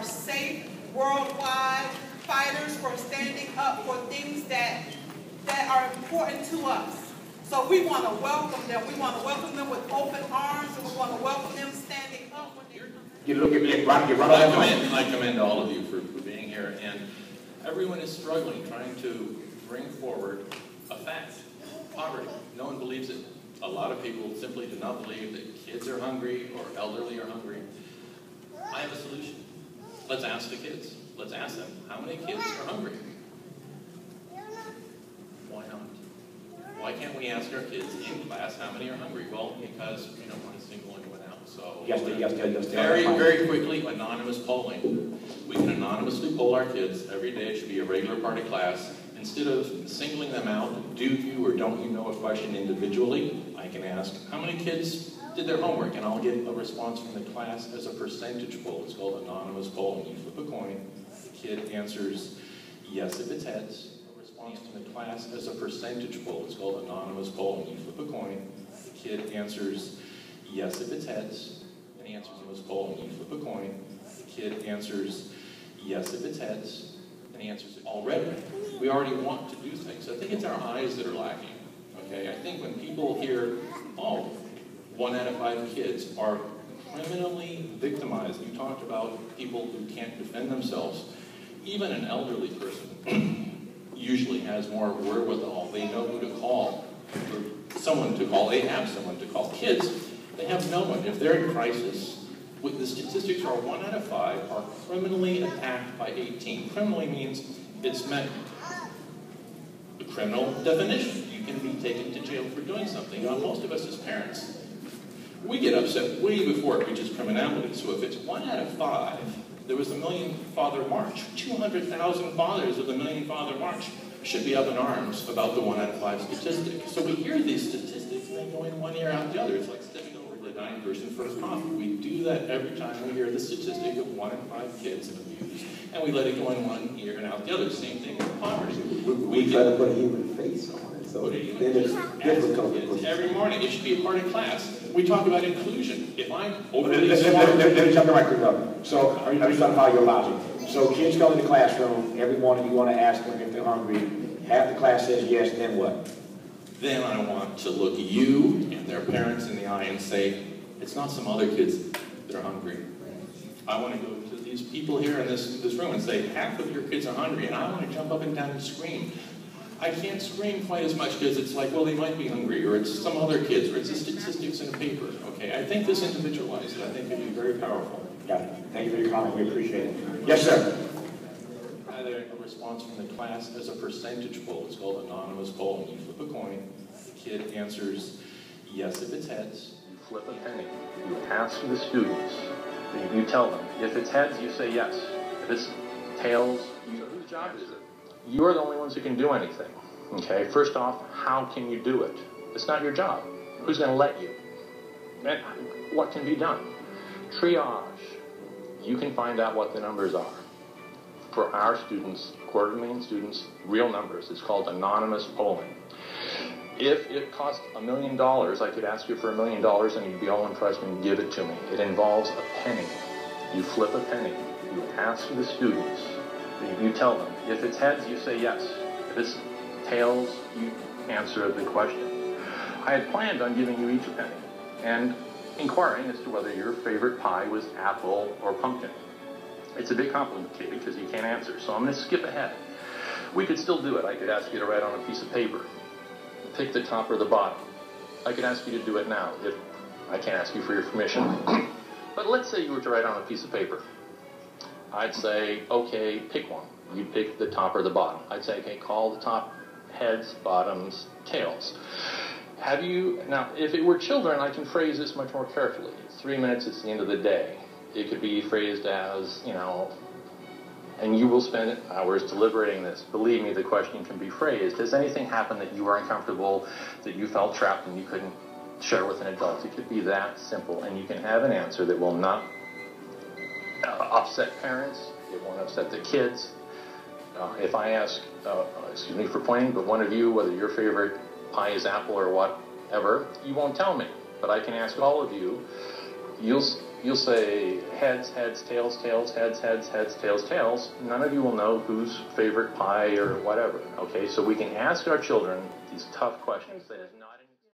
are safe worldwide, fighters for standing up for things that, that are important to us. So we want to welcome them. We want to welcome them with open arms, and we want to welcome them standing up when they You look at me, Rocky, Well, Rocky. I commend, I commend all of you for, for being here, and everyone is struggling, trying to bring forward a fact, poverty. No one believes it. A lot of people simply do not believe that kids are hungry or elderly are hungry. I have a solution. Let's ask the kids. Let's ask them, how many kids are hungry? Why not? Why can't we ask our kids in class how many are hungry? Well, because we don't want to single anyone out, so. Yes, yes, yes. Very, very quickly, anonymous polling. We can anonymously poll our kids every day. It should be a regular part of class. Instead of singling them out, do you or don't you know a question individually, I can ask, how many kids did their homework? And I'll get a response from the class as a percentage poll. It's called anonymous poll, and You flip a coin, the kid answers yes if it's heads. A response from the class as a percentage poll. It's called anonymous poll, and You flip a coin, the kid answers yes if it's heads. And he answers anonymous polling. You flip a coin, the kid answers yes if it's heads. And he answers already. We already want to do things. I think it's our eyes that are lacking. Okay, I think when people hear, oh, one out of five kids are criminally victimized. You talked about people who can't defend themselves. Even an elderly person usually has more wherewithal. They know who to call, for someone to call. They have someone to call. Kids, they have no one. If they're in crisis, the statistics are one out of five are criminally attacked by 18. Criminally means it's meant the criminal definition. You can be taken to jail for doing something. Now, most of us as parents, we get upset way before it reaches criminality. So if it's one out of five, there was a Million Father March. 200,000 fathers of the Million Father March should be up in arms about the one out of five statistic. So we hear these statistics and they go in one ear out the other. It's like stepping over the dying person for a coffee. We do that every time we hear the statistic of one in five kids abused. And we let it go in one ear and out the other. Same thing with poverty. We, we try to put a human face on it, so then human it's face. difficult to Ask put. kids Every morning, it should be a part of class. We talk about inclusion. If I'm overly let- let- smart, let- me jump right quick up. So, are you, talking about your logic? So kids come in the classroom, every morning you want to ask them if they're hungry. Half the class says yes, then what? then I want to look you and their parents in the eye and say, it's not some other kids that are hungry. I want to go to these people here in this, this room and say, half of your kids are hungry, and I want to jump up and down and scream. I can't scream quite as much because it's like, well, they might be hungry, or it's some other kids, or it's the statistics in a paper. Okay, I think this individualized, I think it'd be very powerful. Got it. Thank you for your comment, we appreciate it. Yes, sir. Either a response from the class as a percentage poll. It's called anonymous polling. You flip a coin, the kid answers yes if it's heads. You flip a penny. You ask the students. You, you tell them. If it's heads, you say yes. If it's tails, you, whose job is it? You're the only ones who can do anything. Okay. First off, how can you do it? It's not your job. Who's going to let you? And what can be done? Triage. You can find out what the numbers are. For our students, quarter million students, real numbers. It's called anonymous polling. If it cost a million dollars, I could ask you for a million dollars and you'd be all impressed and give it to me. It involves a penny. You flip a penny. You ask the students. You, tell them. If it's heads, you say yes. If it's tails, you answer the question. I had planned on giving you each a penny and inquiring as to whether your favorite pie was apple or pumpkin. It's a bit complicated because you can't answer, so I'm going to skip ahead. We could still do it. I could ask you to write on a piece of paper pick the top or the bottom. I could ask you to do it now if I can't ask you for your permission. but let's say you were to write on a piece of paper. I'd say, okay, pick one. You'd pick the top or the bottom. I'd say, okay, call the top heads, bottoms, tails. Have you, now, if it were children, I can phrase this much more carefully. It's three minutes, it's the end of the day. It could be phrased as, you know, and you will spend hours deliberating this. Believe me, the question can be phrased. Has anything happened that you were uncomfortable, that you felt trapped and you couldn't share with an adult? It could be that simple, and you can have an answer that will not uh, upset parents, it won't upset the kids. Uh, if I ask, uh, excuse me for pointing, but one of you, whether your favorite pie is apple or whatever, you won't tell me. But I can ask all of you. You'll You'll say heads, heads, tails, tails, heads, heads, heads, tails, tails. None of you will know whose favorite pie or whatever. Okay, so we can ask our children these tough questions that is not